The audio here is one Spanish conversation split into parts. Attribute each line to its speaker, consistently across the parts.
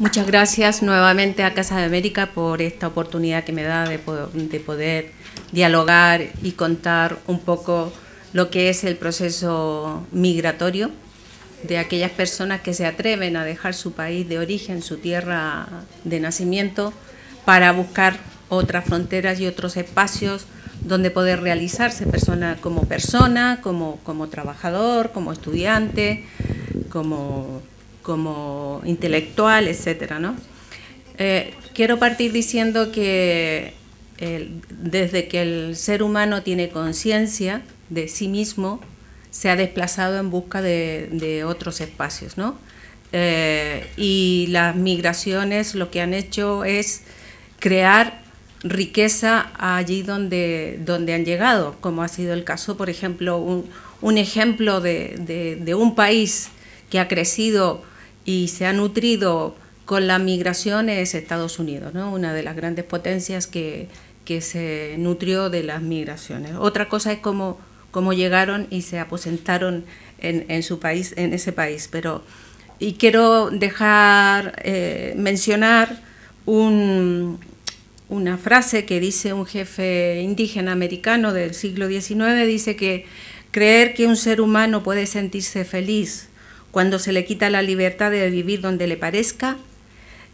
Speaker 1: Muchas gracias nuevamente a Casa de América por esta oportunidad que me da de poder, dialogar y contar un poco lo que es el proceso migratorio de aquellas personas que se atreven a dejar su país de origen, su tierra de nacimiento, para buscar otras fronteras y otros espacios donde poder realizarse persona, como persona, como, como trabajador, como estudiante, como como intelectual, etcétera, ¿no? Eh, quiero partir diciendo que desde que el ser humano tiene conciencia de sí mismo, se ha desplazado en busca de, otros espacios, ¿no? Eh, y las migraciones lo que han hecho es crear riqueza allí donde, donde han llegado, como ha sido el caso, por ejemplo, un, ejemplo de, de, un país que ha crecido y se ha nutrido con la migración es Estados Unidos, ¿no? una de las grandes potencias que, que se nutrió de las migraciones. Otra cosa es cómo, cómo llegaron y se aposentaron en, en, su país, en ese país. Pero, y quiero dejar eh, mencionar un, una frase que dice un jefe indígena americano del siglo XIX, dice que creer que un ser humano puede sentirse feliz cuando se le quita la libertad de vivir donde le parezca,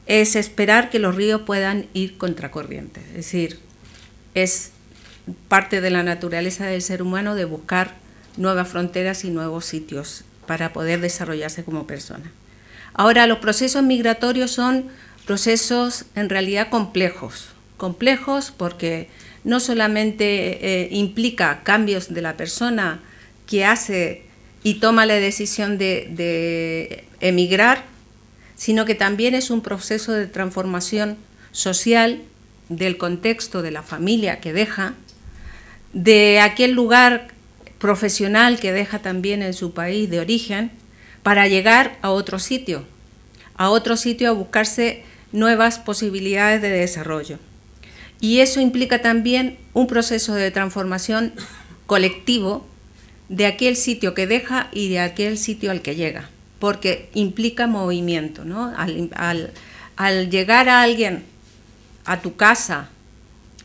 Speaker 1: es esperar que los ríos puedan ir contracorriente. Es decir, es parte de la naturaleza del ser humano de buscar nuevas fronteras y nuevos sitios para poder desarrollarse como persona. Ahora, los procesos migratorios son procesos en realidad complejos, complejos porque no solamente eh, implica cambios de la persona que hace y toma la decisión de, emigrar, sino que también es un proceso de transformación social del contexto de la familia que deja, de aquel lugar profesional que deja también en su país de origen, para llegar a otro sitio, a otro sitio a buscarse nuevas posibilidades de desarrollo. Y eso implica también un proceso de transformación colectivo de aquel sitio que deja y de aquel sitio al que llega, porque implica movimiento, ¿no? Al, llegar a alguien a tu casa,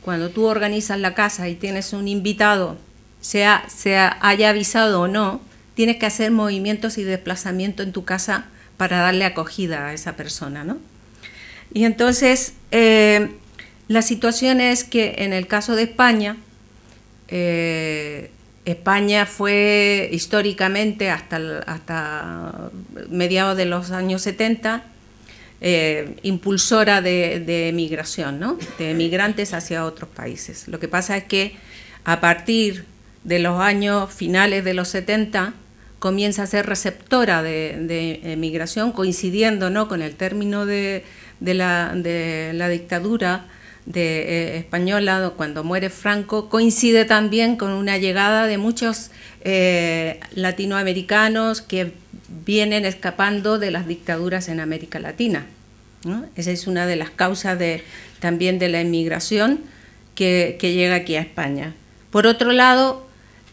Speaker 1: cuando tú organizas la casa y tienes un invitado, sea, sea haya avisado o no, tienes que hacer movimientos y desplazamiento en tu casa para darle acogida a esa persona, ¿no? Y entonces, eh, la situación es que en el caso de España, eh, España fue históricamente hasta, hasta mediados de los años 70 eh, impulsora de, de emigración, ¿no? de emigrantes hacia otros países. Lo que pasa es que a partir de los años finales de los 70 comienza a ser receptora de, de emigración, coincidiendo ¿no? con el término de, de la dictadura de, eh, española cuando muere Franco coincide también con una llegada de muchos eh, latinoamericanos que vienen escapando de las dictaduras en América Latina. Esa es una de las causas de, también de la inmigración que, que llega aquí a España. Por otro lado,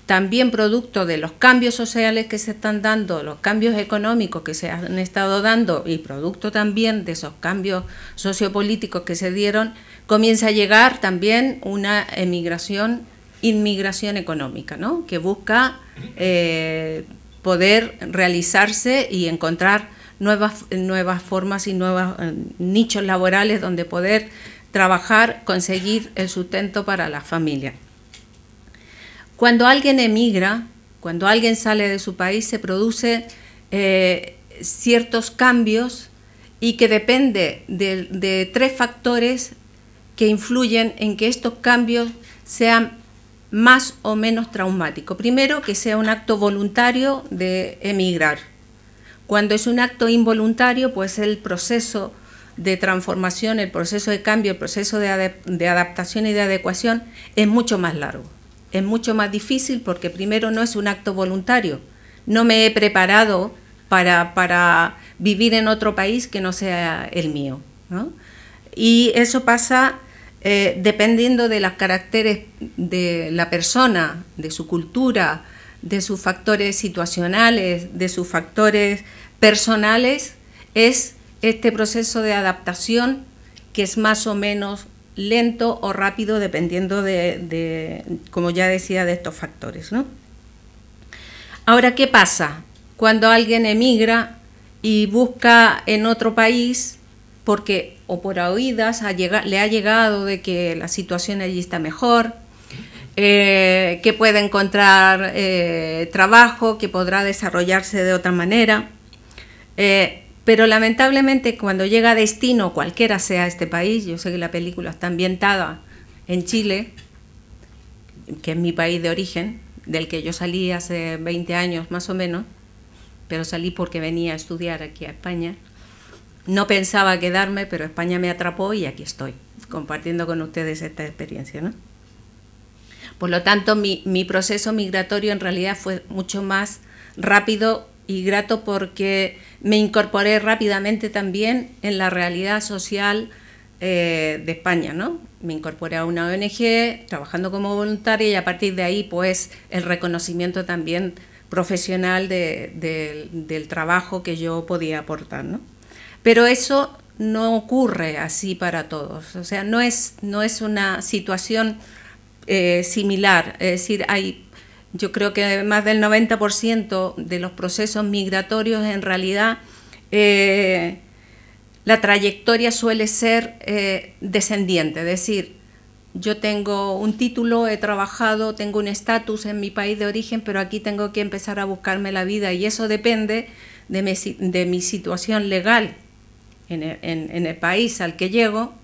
Speaker 1: también producto de los cambios sociales que se están dando, los cambios económicos que se han estado dando y producto también de esos cambios sociopolíticos que se dieron, comienza a llegar también una emigración, inmigración económica, ¿no? que busca eh, poder realizarse y encontrar nuevas, nuevas formas y nuevos eh, nichos laborales donde poder trabajar, conseguir el sustento para la familia. Cuando alguien emigra, cuando alguien sale de su país, se produce eh, ciertos cambios y que depende de, tres factores que influyen en que estos cambios sean más o menos traumáticos. Primero, que sea un acto voluntario de emigrar. Cuando es un acto involuntario, pues el proceso de transformación, el proceso de cambio, el proceso de adaptación y de adecuación es mucho más largo es mucho más difícil porque primero no es un acto voluntario. No me he preparado para, para vivir en otro país que no sea el mío. Y eso pasa eh, dependiendo de los caracteres de la persona, de su cultura, de sus factores situacionales, de sus factores personales, es este proceso de adaptación que es más o menos lento o rápido dependiendo de, como ya decía, de estos factores. ¿no? Ahora, ¿qué pasa? Cuando alguien emigra y busca en otro país, porque o por oídas le ha llegado de que la situación allí está mejor, eh, que puede encontrar eh, trabajo, que podrá desarrollarse de otra manera. Eh, pero lamentablemente cuando llega a destino, cualquiera sea este país, yo sé que la película está ambientada en Chile, que es mi país de origen, del que yo salí hace 20 años más o menos, pero salí porque venía a estudiar aquí a España. No pensaba quedarme, pero España me atrapó y aquí estoy, compartiendo con ustedes esta experiencia. ¿no? Por lo tanto, mi, mi proceso migratorio en realidad fue mucho más rápido y grato porque me incorporé rápidamente también en la realidad social eh, de España, ¿no? Me incorporé a una ONG trabajando como voluntaria y a partir de ahí pues el reconocimiento también profesional del trabajo que yo podía aportar, ¿no? Pero eso no ocurre así para todos, o sea, no es, no es una situación eh, similar, es decir, hay yo creo que más del 90% de los procesos migratorios en realidad eh, la trayectoria suele ser eh, descendiente, es decir, yo tengo un título, he trabajado, tengo un estatus en mi país de origen, pero aquí tengo que empezar a buscarme la vida. Y eso depende de mi, situación legal en el país al que llego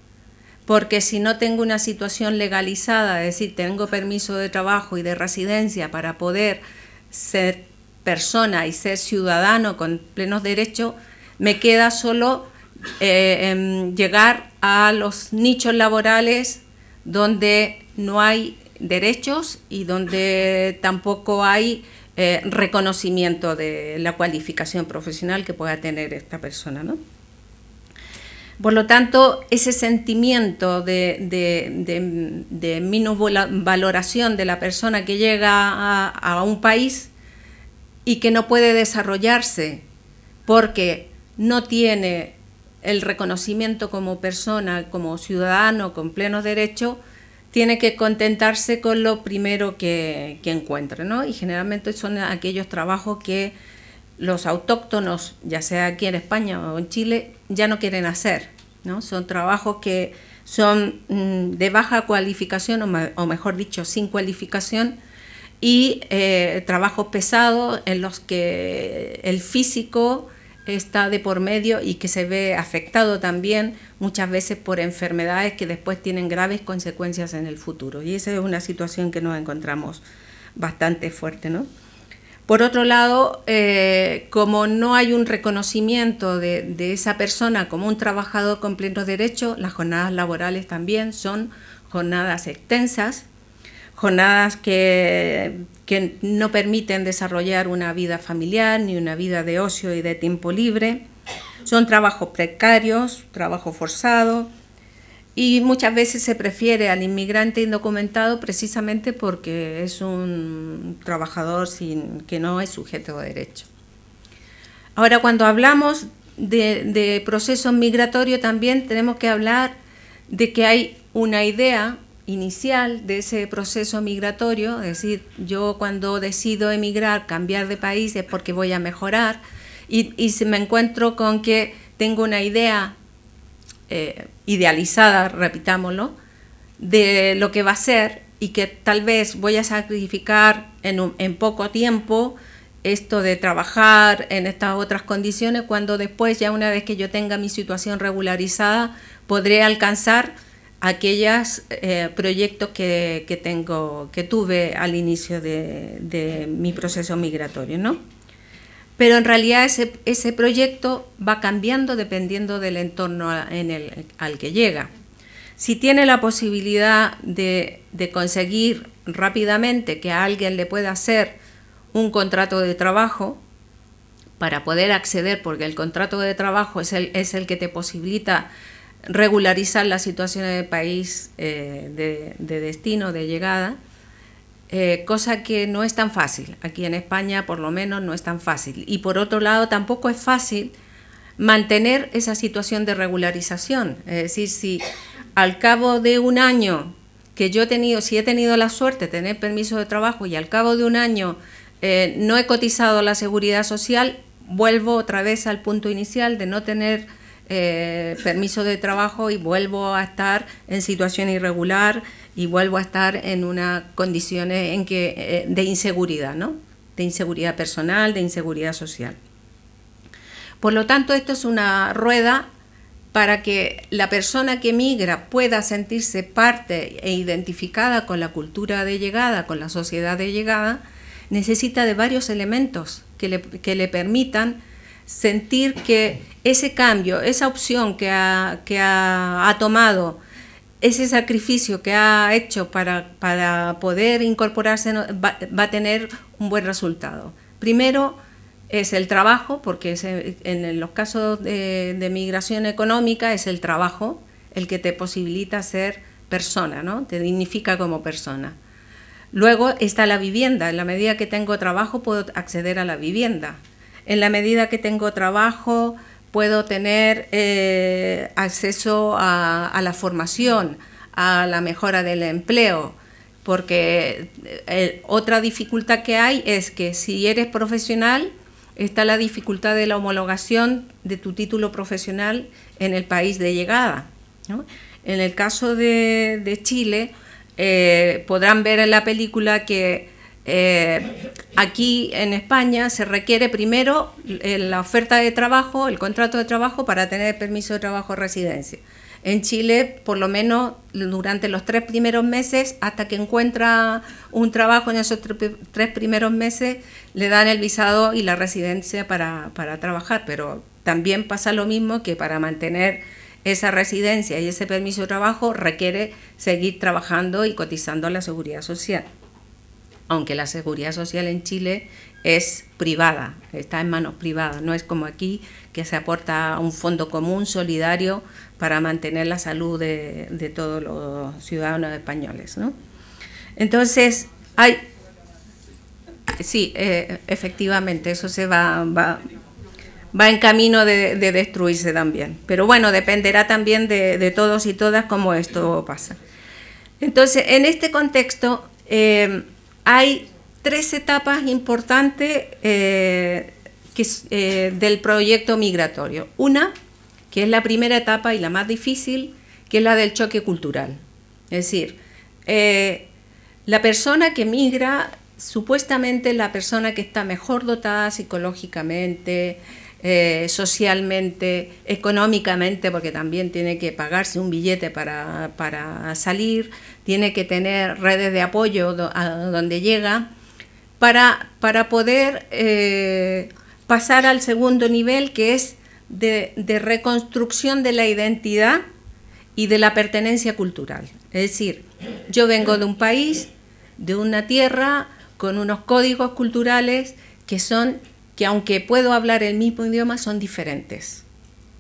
Speaker 1: porque si no tengo una situación legalizada, es decir, tengo permiso de trabajo y de residencia para poder ser persona y ser ciudadano con plenos derechos, me queda solo eh, em, llegar a los nichos laborales donde no hay derechos y donde tampoco hay eh, reconocimiento de la cualificación profesional que pueda tener esta persona. ¿no? Por lo tanto, ese sentimiento de, de, de, valoración de la persona que llega a, un país y que no puede desarrollarse porque no tiene el reconocimiento como persona, como ciudadano con pleno derecho, tiene que contentarse con lo primero que, que encuentre. ¿no? Y generalmente son aquellos trabajos que los autóctonos, ya sea aquí en España o en Chile, ya no quieren hacer. ¿no? Son trabajos que son mm, de baja cualificación, o, mejor dicho, sin cualificación, y eh, trabajos pesados en los que el físico está de por medio y que se ve afectado también muchas veces por enfermedades que después tienen graves consecuencias en el futuro. Y esa es una situación que nos encontramos bastante fuerte, ¿no? Por otro lado, eh, como no hay un reconocimiento de, esa persona como un trabajador con pleno derecho, las jornadas laborales también son jornadas extensas, jornadas que no permiten desarrollar una vida familiar ni una vida de ocio y de tiempo libre. Son trabajos precarios, trabajo forzado, y muchas veces se prefiere al inmigrante indocumentado precisamente porque es un trabajador sin, que no es sujeto de derecho. Ahora, cuando hablamos de, de proceso migratorio, también tenemos que hablar de que hay una idea inicial de ese proceso migratorio, es decir, yo cuando decido emigrar, cambiar de país es porque voy a mejorar y, y me encuentro con que tengo una idea eh, idealizada, repitámoslo, de lo que va a ser y que tal vez voy a sacrificar en, poco tiempo esto de trabajar en estas otras condiciones cuando después ya una vez que yo tenga mi situación regularizada podré alcanzar aquellos eh, proyectos que, tengo que tuve al inicio de, de mi proceso migratorio ¿no? Pero en realidad ese, proyecto va cambiando dependiendo del entorno al que llega. Si tiene la posibilidad de, conseguir rápidamente que a alguien le pueda hacer un contrato de trabajo para poder acceder, porque el contrato de trabajo es el, que te posibilita regularizar la situación del país eh, de, de destino, de llegada, eh, cosa que no es tan fácil. Aquí en España, por lo menos, no es tan fácil. Y por otro lado, tampoco es fácil mantener esa situación de regularización. Es decir, si al cabo de un año que yo he tenido, si he tenido la suerte de tener permiso de trabajo y al cabo de un año eh, no he cotizado la seguridad social, vuelvo otra vez al punto inicial de no tener eh, permiso de trabajo y vuelvo a estar en situación irregular y vuelvo a estar en unas condiciones en que, eh, de inseguridad, ¿no? de inseguridad personal, de inseguridad social. Por lo tanto, esto es una rueda para que la persona que migra pueda sentirse parte e identificada con la cultura de llegada, con la sociedad de llegada, necesita de varios elementos que le, que le permitan sentir que ese cambio, esa opción que ha, que ha, tomado, ese sacrificio que ha hecho para, para poder incorporarse va, a tener un buen resultado. Primero es el trabajo, porque en los casos de, de, migración económica es el trabajo el que te posibilita ser persona, ¿no? te dignifica como persona. Luego está la vivienda, en la medida que tengo trabajo puedo acceder a la vivienda. En la medida que tengo trabajo, puedo tener eh, acceso a, la formación, a la mejora del empleo, porque eh, otra dificultad que hay es que si eres profesional, está la dificultad de la homologación de tu título profesional en el país de llegada. En el caso de, Chile, eh, podrán ver en la película que eh, aquí en España se requiere primero eh, la oferta de trabajo, el contrato de trabajo para tener permiso de trabajo o residencia. En Chile, por lo menos durante los tres primeros meses, hasta que encuentra un trabajo en esos tres primeros meses, le dan el visado y la residencia para, para trabajar. Pero también pasa lo mismo que para mantener esa residencia y ese permiso de trabajo requiere seguir trabajando y cotizando a la seguridad social aunque la seguridad social en Chile es privada, está en manos privadas, no es como aquí que se aporta un fondo común solidario para mantener la salud de, todos los ciudadanos españoles. Entonces, hay, sí, eh, efectivamente, eso se va, va, va en camino de, destruirse también, pero bueno, dependerá también de, todos y todas cómo esto pasa. Entonces, en este contexto, eh, hay tres etapas importantes eh, eh, del proyecto migratorio. Una, que es la primera etapa y la más difícil, que es la del choque cultural. Es decir, eh, la persona que migra, supuestamente la persona que está mejor dotada psicológicamente, socialmente, económicamente, porque también tiene que pagarse un billete para, para salir, tiene que tener redes de apoyo donde llega para, para poder eh, pasar al segundo nivel que es de, reconstrucción de la identidad y de la pertenencia cultural. Es decir, yo vengo de un país, de una tierra, con unos códigos culturales que son, que aunque puedo hablar el mismo idioma, son diferentes,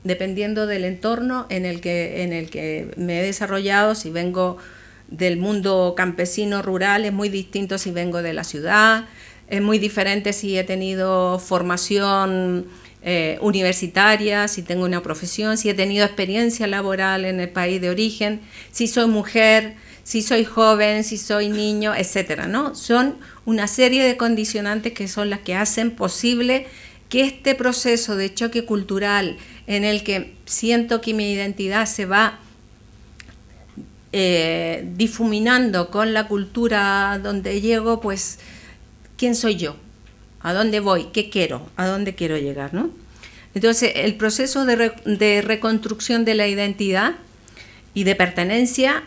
Speaker 1: dependiendo del entorno en el que, en el que me he desarrollado, si vengo del mundo campesino rural es muy distinto si vengo de la ciudad, es muy diferente si he tenido formación eh, universitaria, si tengo una profesión, si he tenido experiencia laboral en el país de origen, si soy mujer, si soy joven, si soy niño, etcétera, ¿no? Son una serie de condicionantes que son las que hacen posible que este proceso de choque cultural en el que siento que mi identidad se va eh, difuminando con la cultura donde llego, pues, ¿quién soy yo? ¿A dónde voy? ¿Qué quiero? ¿A dónde quiero llegar? ¿no? Entonces, el proceso de, reconstrucción de la identidad y de pertenencia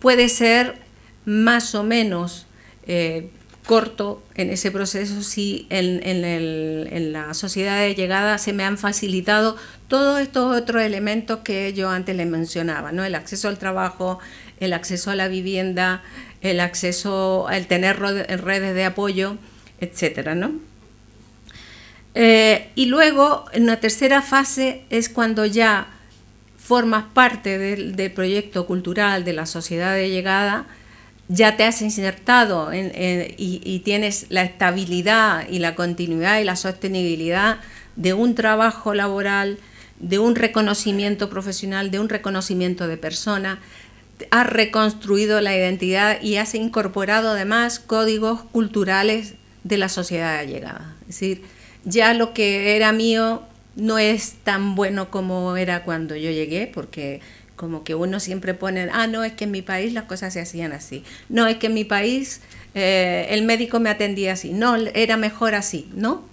Speaker 1: puede ser más o menos eh, corto en ese proceso si en, la sociedad de llegada se me han facilitado todos estos otros elementos que yo antes les mencionaba, ¿no? el acceso al trabajo, el acceso a la vivienda, el acceso al tener redes de apoyo, etcétera, ¿no? Eh, y luego, en una tercera fase es cuando ya formas parte del proyecto cultural de la sociedad de llegada, ya te has insertado y, tienes la estabilidad y la continuidad y la sostenibilidad de un trabajo laboral, de un reconocimiento profesional, de un reconocimiento de persona, has reconstruido la identidad y has incorporado además códigos culturales de la sociedad allegada. Es decir, ya lo que era mío no es tan bueno como era cuando yo llegué, porque como que uno siempre pone, ah, no, es que en mi país las cosas se hacían así, no, es que en mi país eh, el médico me atendía así, no, era mejor así, ¿no?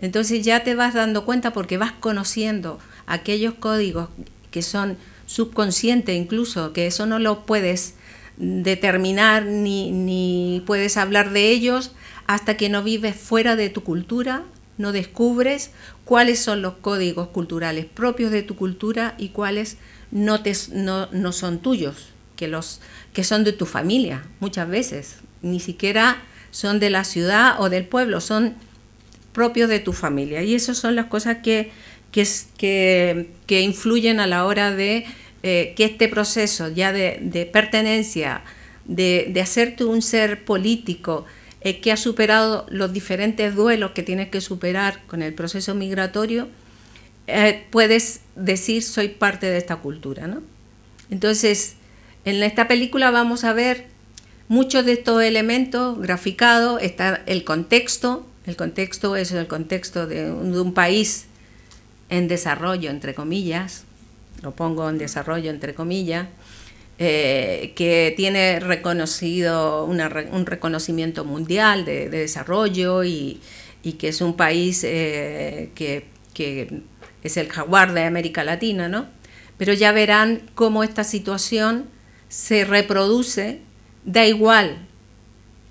Speaker 1: Entonces ya te vas dando cuenta porque vas conociendo aquellos códigos que son subconscientes incluso, que eso no lo puedes determinar ni, ni puedes hablar de ellos hasta que no vives fuera de tu cultura, no descubres cuáles son los códigos culturales propios de tu cultura y cuáles no, te, no, no son tuyos, que, los, que son de tu familia muchas veces, ni siquiera son de la ciudad o del pueblo, son propios de tu familia. Y esas son las cosas que, que, que, influyen a la hora de eh, que este proceso ya de, de pertenencia, de, de, hacerte un ser político, eh, que ha superado los diferentes duelos que tienes que superar con el proceso migratorio, eh, puedes decir soy parte de esta cultura. ¿no? Entonces, en esta película vamos a ver muchos de estos elementos graficados, está el contexto, el contexto es el contexto de un, país en desarrollo, entre comillas, lo pongo en desarrollo, entre comillas, eh, que tiene reconocido un reconocimiento mundial de, desarrollo y, que es un país eh, que, que, es el jaguar de América Latina, ¿no? Pero ya verán cómo esta situación se reproduce, da igual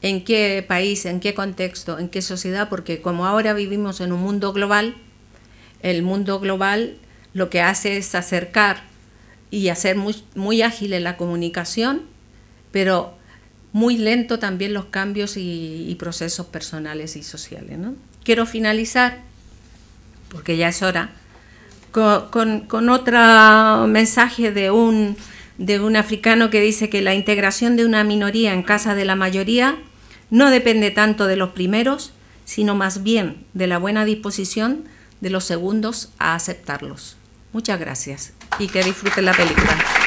Speaker 1: en qué país, en qué contexto, en qué sociedad, porque como ahora vivimos en un mundo global, el mundo global lo que hace es acercar y hacer muy, muy ágil en la comunicación, pero muy lento también los cambios y, procesos personales y sociales. ¿no? Quiero finalizar, porque ya es hora, con, con otro mensaje de un, de un africano que dice que la integración de una minoría en casa de la mayoría no depende tanto de los primeros, sino más bien de la buena disposición de los segundos a aceptarlos. Muchas gracias y que disfruten la película.